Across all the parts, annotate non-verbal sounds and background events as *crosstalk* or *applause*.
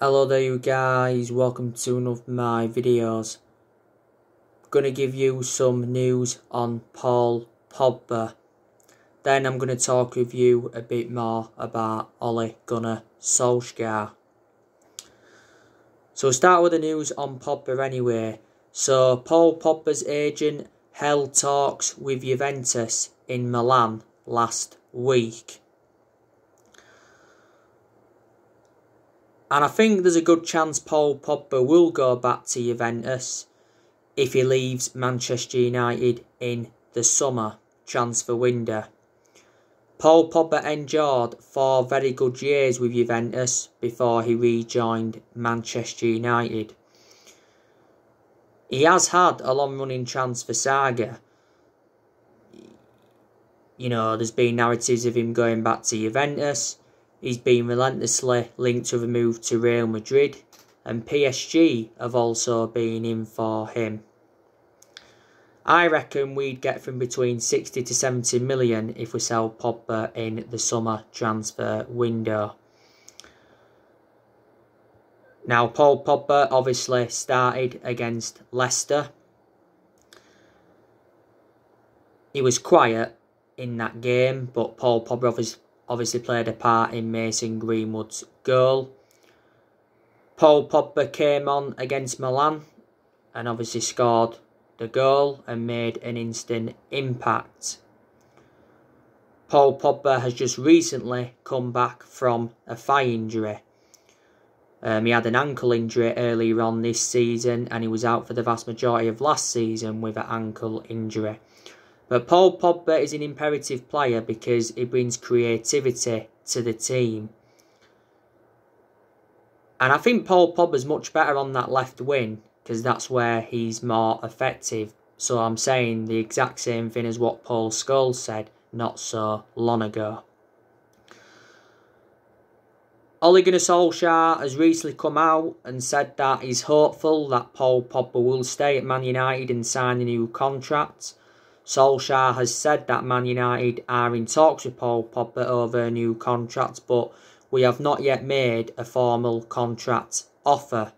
Hello there you guys, welcome to one of my videos. I'm Gonna give you some news on Paul Pogba. Then I'm gonna talk with you a bit more about Ole Gunnar Solskjaer. So start with the news on Pogba anyway. So Paul Pogba's agent held talks with Juventus in Milan last week. And I think there's a good chance Paul Pogba will go back to Juventus if he leaves Manchester United in the summer transfer window. Paul Pogba endured four very good years with Juventus before he rejoined Manchester United. He has had a long running transfer saga. You know, there's been narratives of him going back to Juventus He's been relentlessly linked to a move to Real Madrid, and PSG have also been in for him. I reckon we'd get from between 60 to 70 million if we sell Pogba in the summer transfer window. Now, Paul Pogba obviously started against Leicester. He was quiet in that game, but Paul Pogba obviously played a part in Mason Greenwood's goal. Paul Pogba came on against Milan and obviously scored the goal and made an instant impact. Paul Pogba has just recently come back from a thigh injury. Um, he had an ankle injury earlier on this season and he was out for the vast majority of last season with an ankle injury. But Paul Pogba is an imperative player because he brings creativity to the team. And I think Paul Pogba's much better on that left wing because that's where he's more effective. So I'm saying the exact same thing as what Paul Scholes said not so long ago. Ole Gunnar Solskjaer has recently come out and said that he's hopeful that Paul Pogba will stay at Man United and sign a new contract. Solskjaer has said that Man United are in talks with Paul Pogba over a new contract, but we have not yet made a formal contract offer.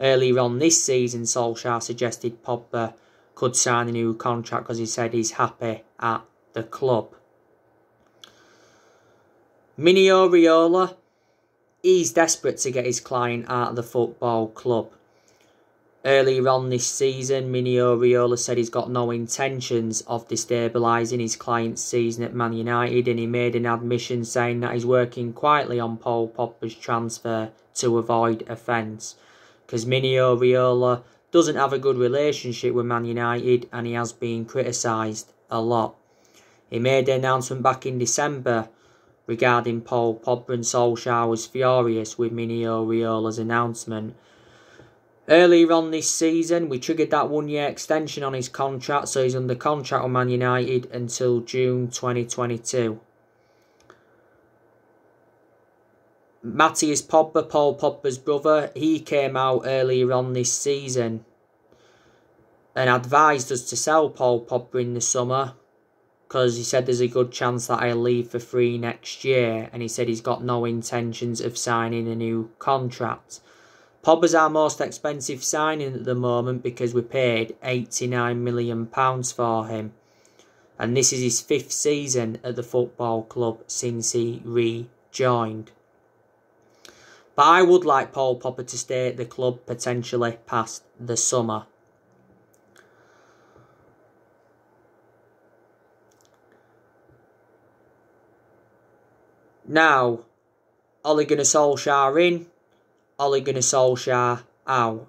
Earlier on this season, Solskjaer suggested Pogba could sign a new contract because he said he's happy at the club. Mino Raiola, he's desperate to get his client out of the football club. Earlier on this season, Mino Raiola said he's got no intentions of destabilising his client's season at Man United and he made an admission saying that he's working quietly on Paul Pogba's transfer to avoid offence. Because Mino Raiola doesn't have a good relationship with Man United and he has been criticised a lot. He made an announcement back in December regarding Paul Pogba and Solskjaer was furious with Mino Raiola's announcement Earlier on this season, we triggered that one year extension on his contract, so he's under contract with Man United until June 2022. Matthias Pogba, Paul Pogba's brother, he came out earlier on this season and advised us to sell Paul Pogba in the summer because he said there's a good chance that I'll leave for free next year and he said he's got no intentions of signing a new contract. Pogba's our most expensive signing at the moment because we paid £89 million for him. And this is his fifth season at the football club since he rejoined. But I would like Paul Pogba to stay at the club potentially past the summer. Now, Ole Gunnar Solskjaer in, Ole Gunnar Solskjaer out?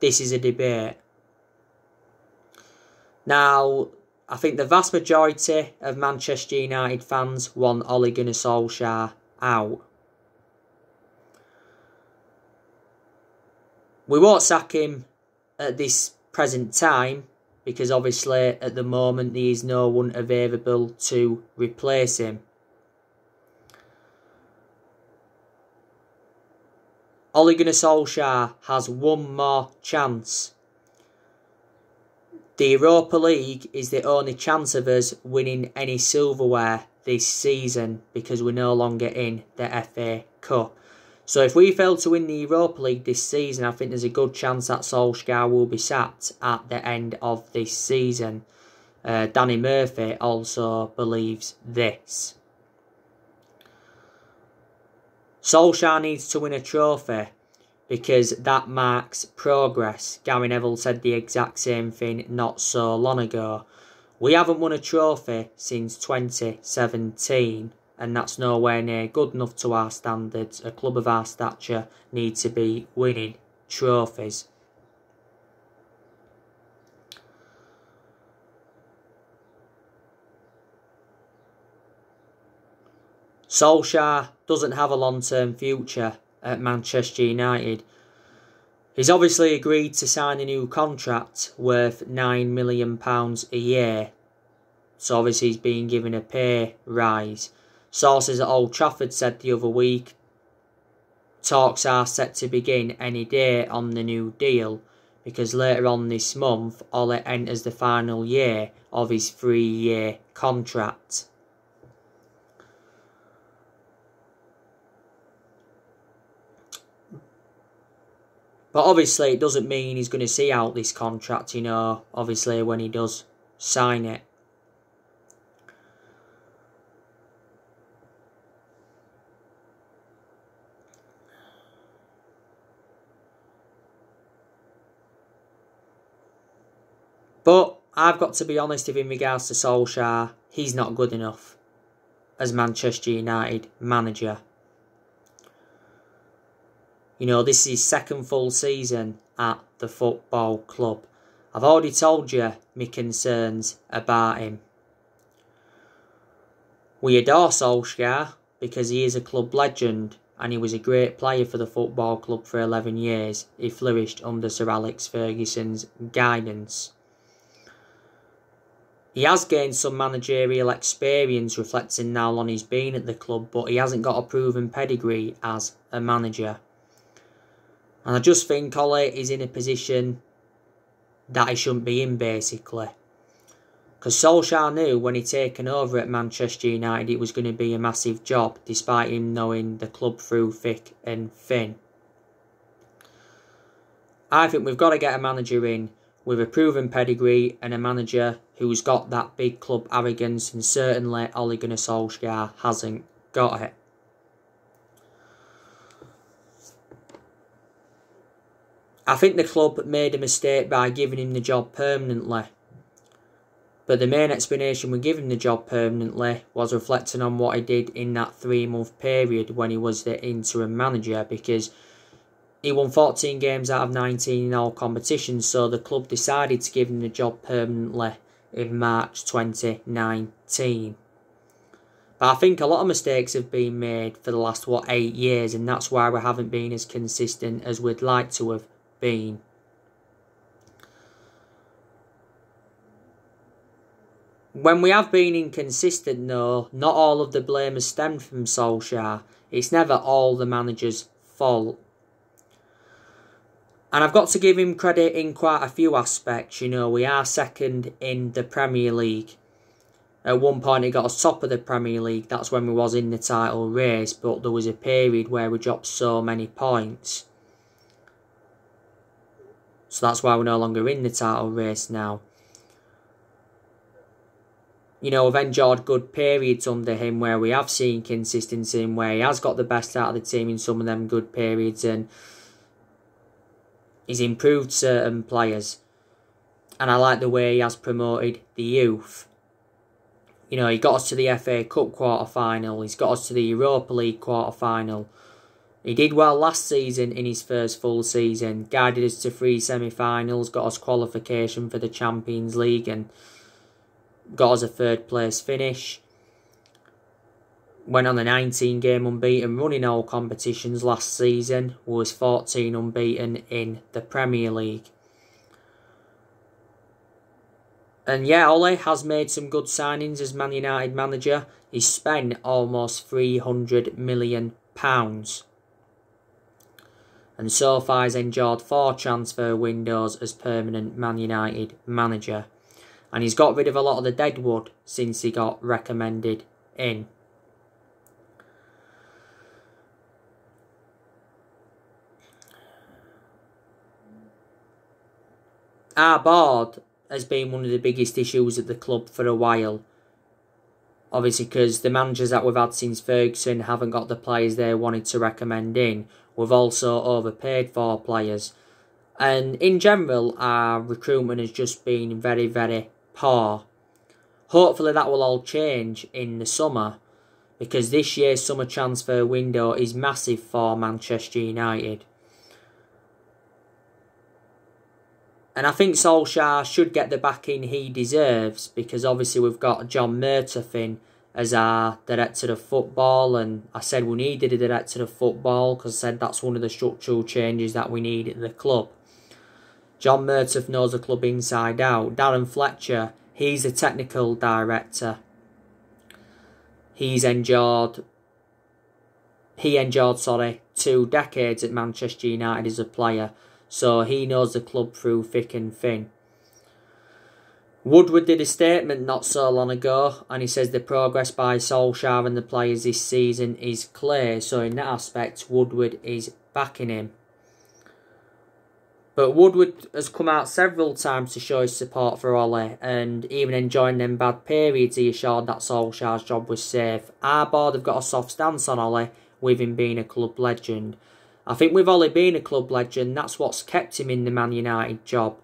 This is a debate. Now, I think the vast majority of Manchester United fans want Ole Gunnar Solskjaer out. We won't sack him at this present time because obviously at the moment there is no one available to replace him. Ole Gunnar Solskjaer has one more chance. The Europa League is the only chance of us winning any silverware this season because we're no longer in the FA Cup. So if we fail to win the Europa League this season, I think there's a good chance that Solskjaer will be sacked at the end of this season. Uh, Danny Murphy also believes this. Solskjaer needs to win a trophy because that marks progress. Gary Neville said the exact same thing not so long ago. We haven't won a trophy since 2017 and that's nowhere near good enough to our standards. A club of our stature need to be winning trophies. Solskjaer doesn't have a long term future at Manchester United. He's obviously agreed to sign a new contract worth £9 million a year. So obviously he's being given a pay rise. Sources at Old Trafford said the other week talks are set to begin any day on the new deal because later on this month Ole enters the final year of his three year contract. But obviously, it doesn't mean he's going to see out this contract, you know, obviously, when he does sign it. But I've got to be honest with in regards to Solskjaer, he's not good enough as Manchester United manager. You know, this is his second full season at the football club. I've already told you my concerns about him. We adore Solskjaer because he is a club legend and he was a great player for the football club for 11 years. He flourished under Sir Alex Ferguson's guidance. He has gained some managerial experience reflecting now on his being at the club, but he hasn't got a proven pedigree as a manager. And I just think Ole is in a position that he shouldn't be in, basically. Because Solskjaer knew when he taken over at Manchester United it was going to be a massive job, despite him knowing the club through thick and thin. I think we've got to get a manager in with a proven pedigree and a manager who's got that big club arrogance, and certainly Ole Gunnar Solskjaer hasn't got it. I think the club made a mistake by giving him the job permanently. But the main explanation we give him the job permanently was reflecting on what he did in that three month period when he was the interim manager because he won 14 games out of 19 in all competitions, so the club decided to give him the job permanently in March 2019. But I think a lot of mistakes have been made for the last, what, eight years, and that's why we haven't been as consistent as we'd like to have When we have been inconsistent, though, not all of the blame has stemmed from Solskjaer. It's never all the manager's fault. And I've got to give him credit in quite a few aspects. You know, we are second in the Premier League. At one point, he got us top of the Premier League. That's when we was in the title race. But there was a period where we dropped so many points. So that's why we're no longer in the title race now. You know, we've enjoyed good periods under him where we have seen consistency and where he has got the best out of the team in some of them good periods and He's improved certain players. And I like the way he has promoted the youth. You know, he got us to the FA Cup quarter final, he's got us to the Europa League quarter final. He did well last season in his first full season, guided us to three semi finals, got us qualification for the Champions League, and got us a third place finish went on a 19 game unbeaten run in all competitions last season, was 14 unbeaten in the Premier League. And yeah, Ole has made some good signings as Man United manager. He spent almost £300 million and so far has endured four transfer windows as permanent Man United manager. And he's got rid of a lot of the deadwood since he got recommended in. Our board has been one of the biggest issues at the club for a while. Obviously, because the managers that we've had since Ferguson haven't got the players they wanted to recommend in, We've also overpaid for players. And in general, our recruitment has just been very, very poor. Hopefully, that will all change in the summer because this year's summer transfer window is massive for Manchester United. And I think Solskjaer should get the backing he deserves because obviously we've got John Murtough as our director of football, and I said we needed a director of football because I said that's one of the structural changes that we need at the club. John Murtough knows the club inside out. Darren Fletcher, he's a technical director. He's endured he endured sorry two decades at Manchester United as a player so he knows the club through thick and thin. Woodward did a statement not so long ago, and he says the progress by Solskjaer and the players this season is clear. So, in that aspect, Woodward is backing him. But Woodward has come out several times to show his support for Ole, and even enjoying them bad periods, he assured that Solskjaer's job was safe. Our board have got a soft stance on Ole, with him being a club legend. I think with Ollie being a club legend, that's what's kept him in the Man United job.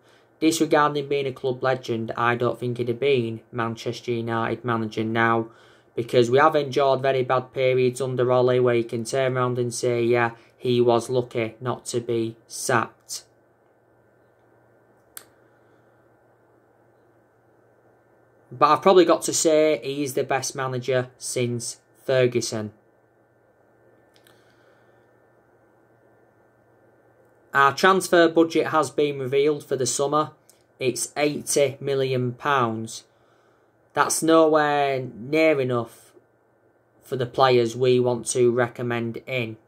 Disregarding being a club legend, I don't think he'd have been Manchester United manager now because we have enjoyed very bad periods under Ollie where you can turn around and say, yeah, he was lucky not to be sacked. But I've probably got to say he's the best manager since Ferguson. Our transfer budget has been revealed for the summer. It's £80 million. That's nowhere near enough for the players we want to recommend in.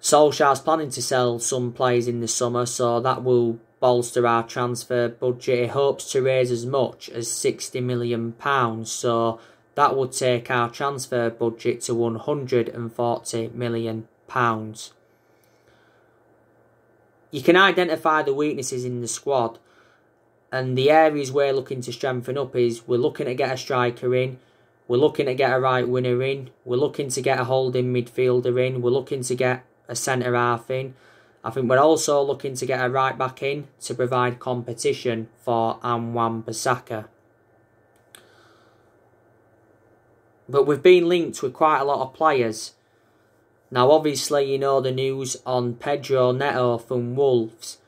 Solskjaer's planning to sell some players in the summer, so that will bolster our transfer budget. He hopes to raise as much as £60 million, so that would take our transfer budget to £140 million you can identify the weaknesses in the squad. And the areas we're looking to strengthen up is we're looking to get a striker in, we're looking to get a right winger in, we're looking to get a holding midfielder in, we're looking to get a centre half in. I think we're also looking to get a right back in to provide competition for Wan Bissaka. But we've been linked with quite a lot of players now, obviously, you know the news on Pedro Neto from Wolves.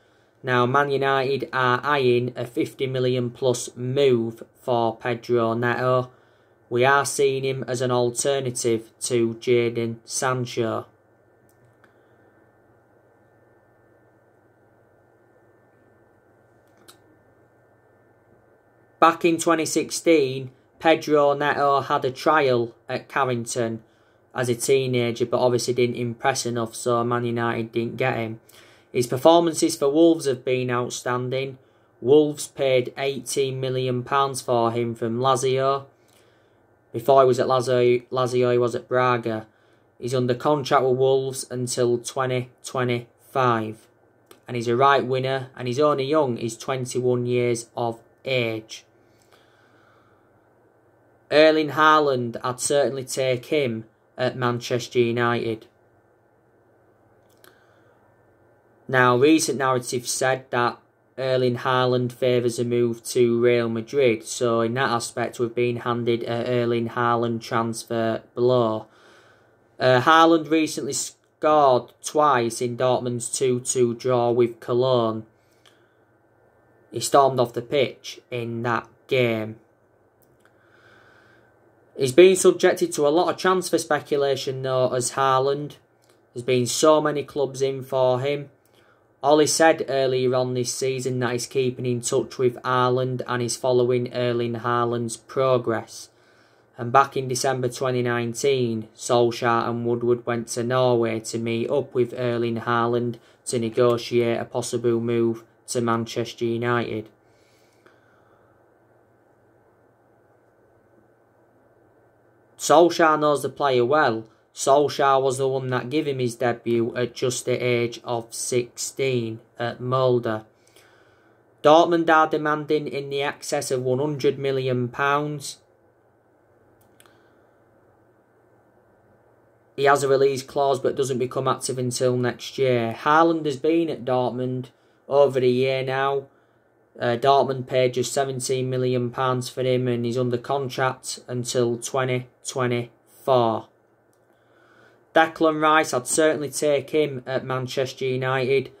Now, Man United are eyeing a 50 million plus move for Pedro Neto. We are seeing him as an alternative to Jadon Sancho. Back in 2016, Pedro Neto had a trial at Carrington as a teenager, but obviously didn't impress enough, so Man United didn't get him. His performances for Wolves have been outstanding. Wolves paid £18 million for him from Lazio. Before he was at Lazio, Lazio he was at Braga. He's under contract with Wolves until 2025. And he's a right winner, and he's only young, he's 21 years of age. Erling Haaland, I'd certainly take him at Manchester United. Now, recent narratives said that Erling Haaland favours a move to Real Madrid, so in that aspect, we've been handed a Erling Haaland transfer below. Uh, Haaland recently scored twice in Dortmund's 2 2 draw with Cologne. He stormed off the pitch in that game. He's been subjected to a lot of transfer speculation though as Haaland. There's been so many clubs in for him. Ollie said earlier on this season that he's keeping in touch with Haaland and is following Erling Haaland's progress. And back in December 2019, Solskjaer and Woodward went to Norway to meet up with Erling Haaland to negotiate a possible move to Manchester United. Solskjaer knows the player well. Solskjaer was the one that gave him his debut at just the age of 16 at Molde. Dortmund are demanding in the excess of £100 million. He has a release clause but doesn't become active until next year. Haaland has been at Dortmund over a year now. Uh, Dortmund paid just £17 million for him and he's under contract until 2024. Declan Rice, I'd certainly take him at Manchester United.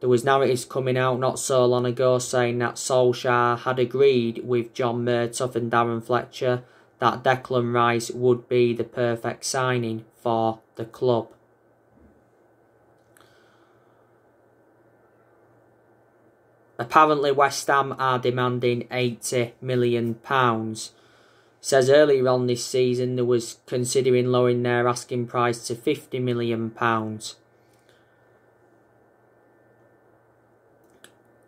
There was narratives coming out not so long ago saying that Solskjaer had agreed with John Murtough and Darren Fletcher that Declan Rice would be the perfect signing for the club. Apparently, West Ham are demanding £80 million. Says earlier on this season they was considering lowering their asking price to £50 million.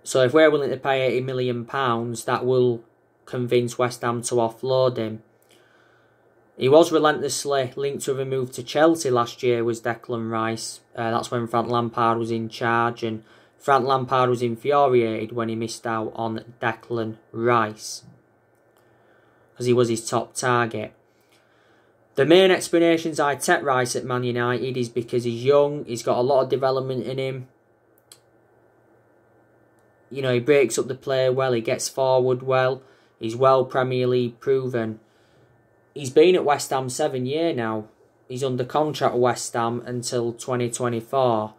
So if we're willing to pay £80 million, that will convince West Ham to offload him. He was relentlessly linked to a move to Chelsea last year was Declan Rice. Uh, that's when Frank Lampard was in charge and Frank Lampard was infuriated when he missed out on Declan Rice as he was his top target. The main explanations I take Rice at Man United is because he's young, he's got a lot of development in him. You know, he breaks up the play well, he gets forward well, he's well Premier League proven he's been at West Ham seven year now. He's under contract with West Ham until 2024.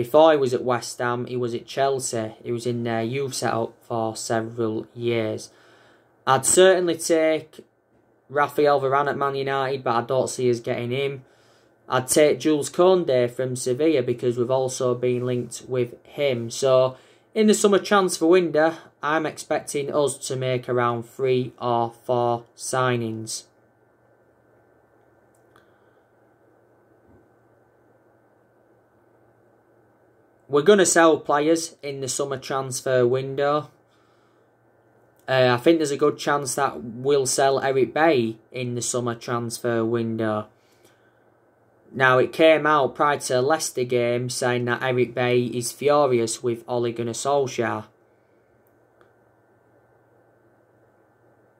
Before he was at West Ham, he was at Chelsea. He was in their youth setup for several years. I'd certainly take Rafael Varane at Man United, but I don't see us getting him. I'd take Jules Koundé from Sevilla because we've also been linked with him. So, in the summer transfer window, I'm expecting us to make around three or four signings. We're going to sell players in the summer transfer window. Uh, I think there's a good chance that we'll sell Eric Bailly in the summer transfer window. Now, it came out prior to the Leicester game saying that Eric Bailly is furious with Ole Gunnar Solskjaer.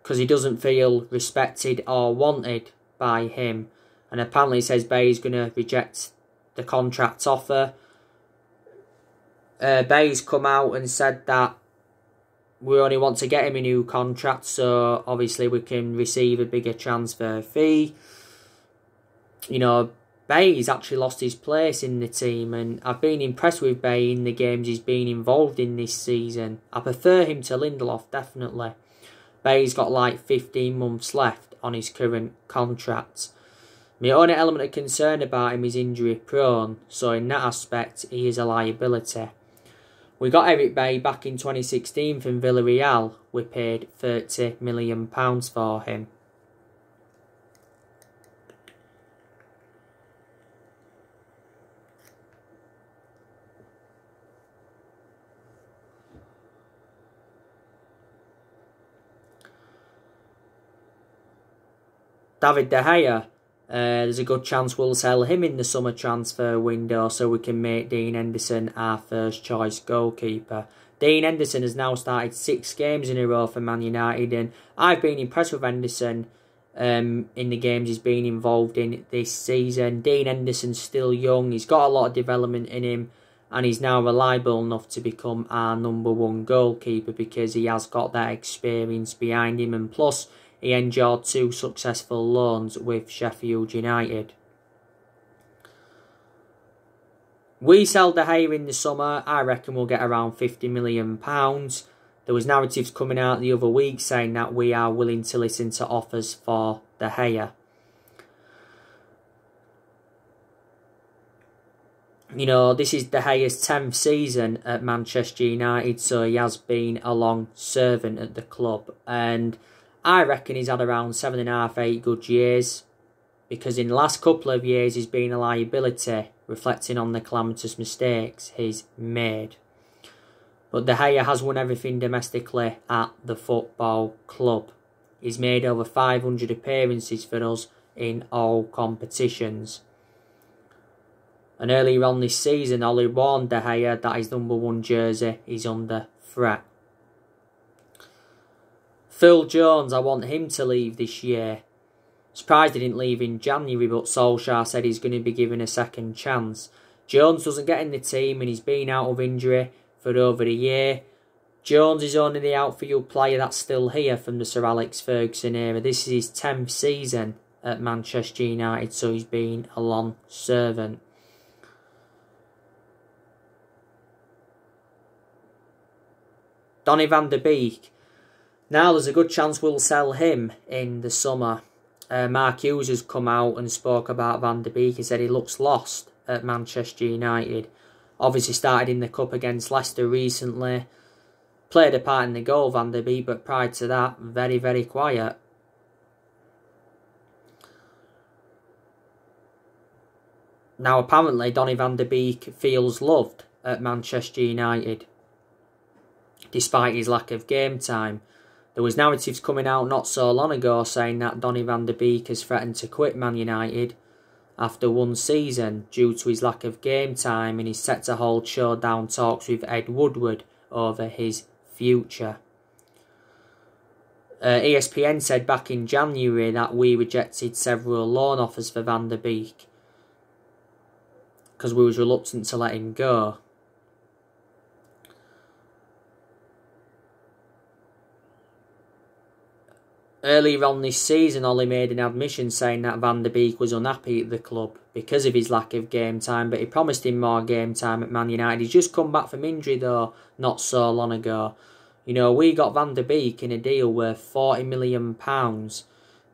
Because he doesn't feel respected or wanted by him. And apparently says Bailly is going to reject the contract offer uh, Bailly's come out and said that we only want to get him a new contract, so obviously we can receive a bigger transfer fee. You know, Bailly's actually lost his place in the team, and I've been impressed with Bailly in the games he's been involved in this season. I prefer him to Lindelof, definitely. Bailly's got like 15 months left on his current contract. My only element of concern about him is injury prone, so in that aspect, he is a liability. We got Eric Bailly back in 2016 from Villarreal. We paid £30 million for him. David De Gea uh, there's a good chance we'll sell him in the summer transfer window so we can make Dean Henderson our first choice goalkeeper. Dean Henderson has now started six games in a row for Man United and I've been impressed with Henderson um, in the games he's been involved in this season. Dean Henderson's still young, he's got a lot of development in him and he's now reliable enough to become our number one goalkeeper because he has got that experience behind him and plus he enjoyed two successful loans with Sheffield United. We sell De Gea in the summer. I reckon we'll get around £50 million. There was narratives coming out the other week saying that we are willing to listen to offers for De Gea. You know, this is De Gea's 10th season at Manchester United, so he has been a long servant at the club. And I reckon he's had around seven and a half, eight good years because in the last couple of years he's been a liability, reflecting on the calamitous mistakes he's made. But De Gea has won everything domestically at the football club. He's made over 500 appearances for us in all competitions. And earlier on this season, Ollie warned De Gea that his number one jersey is under threat. Phil Jones, I want him to leave this year. Surprised he didn't leave in January, but Solskjaer said he's going to be given a second chance. Jones doesn't get in the team and he's been out of injury for over a year. Jones is only the outfield player that's still here from the Sir Alex Ferguson era. This is his 10th season at Manchester United, so he's been a long servant. Donny van der Beek. Now there's a good chance we'll sell him in the summer. Uh, Mark Hughes has come out and spoke about Van der Beek. He said he looks lost at Manchester United. Obviously started in the cup against Leicester recently. Played a part in the goal, Van der Beek, but prior to that, very, very quiet. Now, apparently, Donny van der Beek feels loved at Manchester United, despite his lack of game time. There was narratives coming out not so long ago saying that Donny van der Beek has threatened to quit Man United after one season due to his lack of game time and he's set to hold showdown talks with Ed Woodward over his future. Uh, ESPN said back in January that we rejected several loan offers for Van der Beek because we was reluctant to let him go. Earlier on this season, Ollie made an admission saying that Van der Beek was unhappy at the club because of his lack of game time, but he promised him more game time at Man United. He's just come back from injury, though, not so long ago. You know, we got Van der Beek in a deal worth £40 million.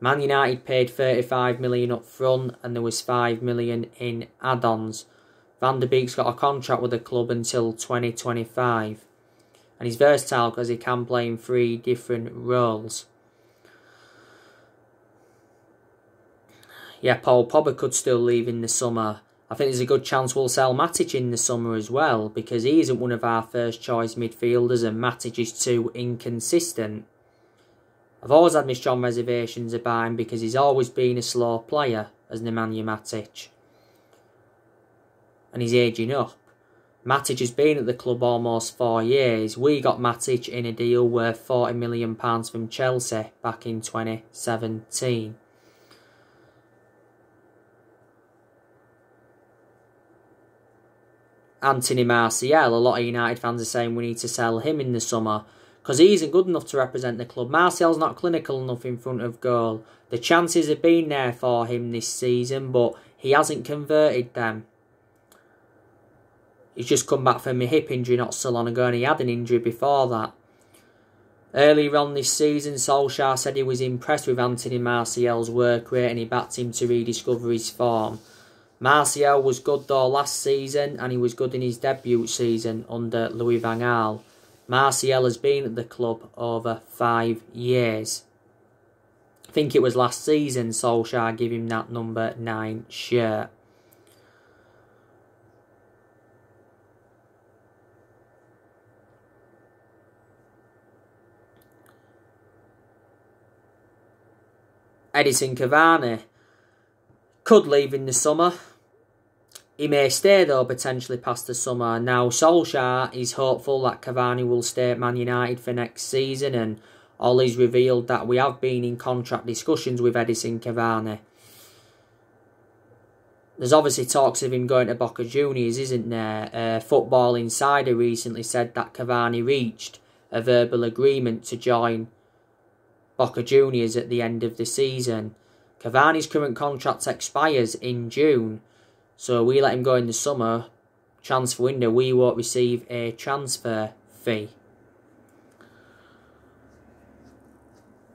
Man United paid £35 million up front and there was £5 million in add-ons. Van der Beek's got a contract with the club until 2025. And he's versatile because he can play in three different roles. Yeah, Paul Pogba could still leave in the summer. I think there's a good chance we'll sell Matic in the summer as well because he isn't one of our first choice midfielders and Matic is too inconsistent. I've always had my strong reservations about him because he's always been a slow player as Nemanja Matic and he's aging up. Matic has been at the club almost four years. We got Matic in a deal worth £40 million from Chelsea back in 2017. Anthony Martial, a lot of United fans are saying we need to sell him in the summer because he isn't good enough to represent the club. Martial's not clinical enough in front of goal. The chances have been there for him this season, but he hasn't converted them. He's just come back from a hip injury not so long ago and he had an injury before that. Earlier on this season, Solskjaer said he was impressed with Anthony Martial's work rate and he backed him to rediscover his form. Martial was good though last season and he was good in his debut season under Louis van Gaal. Martial has been at the club over five years. I think it was last season Solskjaer gave him that number 9 shirt. Edinson Cavani could leave in the summer. He may stay though potentially past the summer. Now Solskjaer is hopeful that Cavani will stay at Man United for next season and Ollie's revealed that we have been in contract discussions with Edinson Cavani. There's obviously talks of him going to Boca Juniors, isn't there? Uh, Football Insider recently said that Cavani reached a verbal agreement to join Boca Juniors at the end of the season. Cavani's current contract expires in June, so we let him go in the summer transfer window. We won't receive a transfer fee.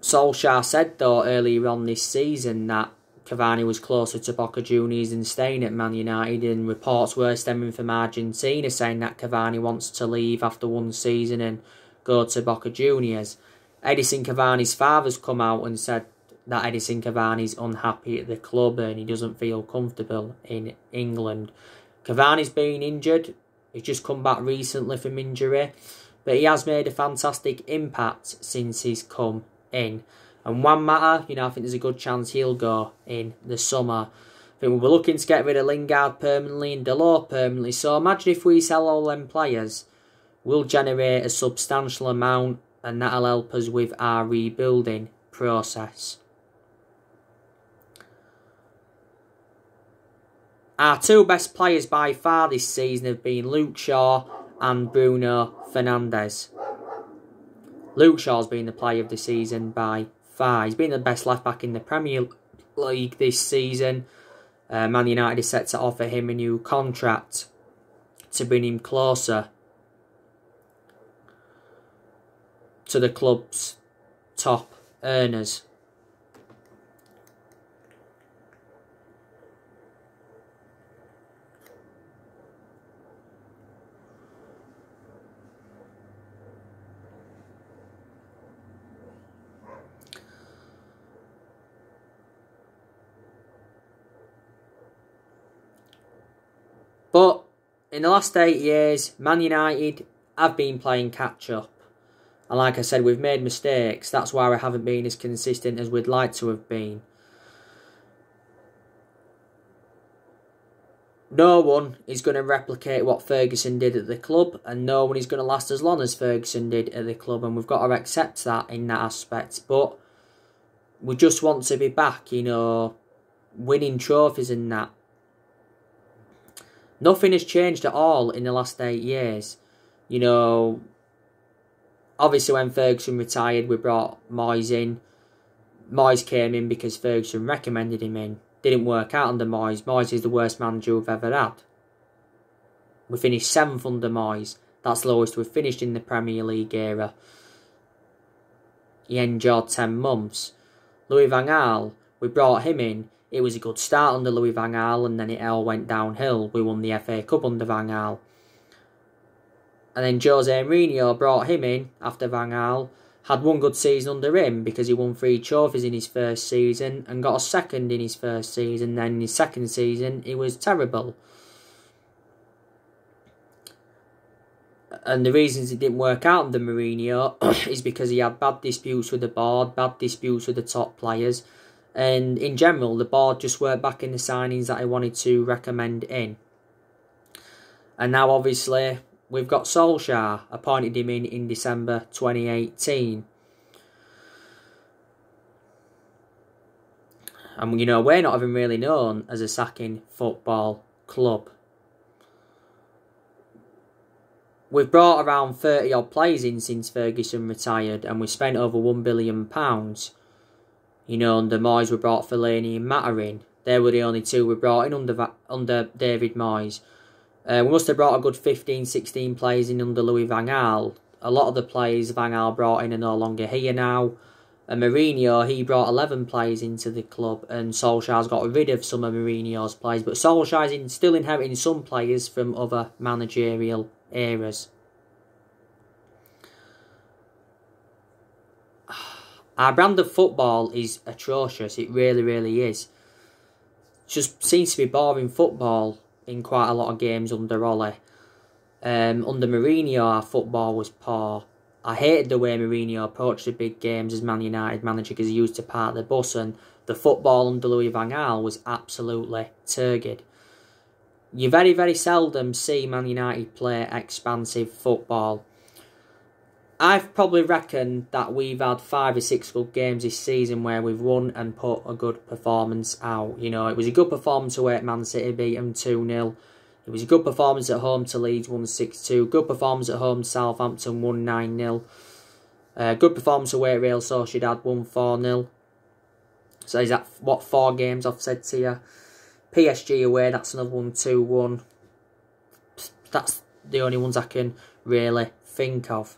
Solskjaer said though earlier on this season that Cavani was closer to Boca Juniors than staying at Man United, and reports were stemming from Argentina saying that Cavani wants to leave after one season and go to Boca Juniors. Edinson Cavani's father's come out and said that Edinson Cavani's unhappy at the club and he doesn't feel comfortable in England. Cavani's been injured. He's just come back recently from injury, but he has made a fantastic impact since he's come in. And one matter, you know, I think there's a good chance he'll go in the summer. I think we were looking to get rid of Lingard permanently and Dalot permanently. So imagine if we sell all them players, we'll generate a substantial amount and that'll help us with our rebuilding process. Our two best players by far this season have been Luke Shaw and Bruno Fernandes. Luke Shaw's been the player of the season by far. He's been the best left back in the Premier League this season. Uh, Man United is set to offer him a new contract to bring him closer to the club's top earners. But in the last eight years, Man United have been playing catch up. And like I said, we've made mistakes. That's why we haven't been as consistent as we'd like to have been. No one is going to replicate what Ferguson did at the club, and no one is going to last as long as Ferguson did at the club, and we've got to accept that in that aspect. But we just want to be back, you know, winning trophies and that. Nothing has changed at all in the last eight years. You know, obviously when Ferguson retired, we brought Moyes in. Moyes came in because Ferguson recommended him in. Didn't work out under Moyes. Moyes is the worst manager we've ever had. We finished seventh under Moyes. That's lowest we've finished in the Premier League era. He endured 10 months. Louis Van Gaal, we brought him in it was a good start under Louis Van Gaal, and then it all went downhill. We won the FA Cup under Van Gaal. And then Jose Mourinho brought him in after Van Gaal, had one good season under him because he won three trophies in his first season and got a second in his first season. Then in his second season, he was terrible. And the reasons it didn't work out under Mourinho *coughs* is because he had bad disputes with the board, bad disputes with the top players and in general, the board just weren't back in the signings that I wanted to recommend in. And now, obviously, we've got Solskjaer appointed him in in December 2018. And you know, we're not even really known as a sacking football club. We've brought around 30 odd players in since Ferguson retired, and we spent over £1 billion. You know, under Moyes we brought Fellaini and Mata They were the only two we brought in under under David Moyes. Uh, we must have brought a good 15, 16 players in under Louis Van Gaal. A lot of the players Van Gaal brought in are no longer here now. And Mourinho, he brought 11 players into the club, and Solskjaer's got rid of some of Mourinho's players. But Solskjaer's in, still inheriting some players from other managerial eras. Our brand of football is atrocious. It really, really is. Just seems to be boring football in quite a lot of games under Ollie. Um, under Mourinho, our football was poor. I hated the way Mourinho approached the big games as Man United manager because he used to park the bus and the football under Louis Van Gaal was absolutely turgid. You very, very seldom see Man United play expansive football. I've probably reckoned that we've had five or six good games this season where we've won and put a good performance out. You know, it was a good performance away at Man City, beat them 2 0. It was a good performance at home to Leeds, 1 6 2. Good performance at home to Southampton, 1 9 0. Uh, good performance away at Real Sociedad, 1 4 0. So is that what four games I've said to you? PSG away, that's another one 2 1. That's the only ones I can really think of.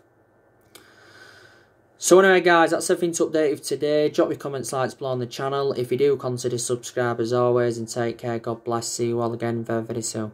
So anyway guys, that's everything to update you today. Drop your comments, likes below on the channel. If you do, consider subscribe as always and take care. God bless. See you all again very, very soon.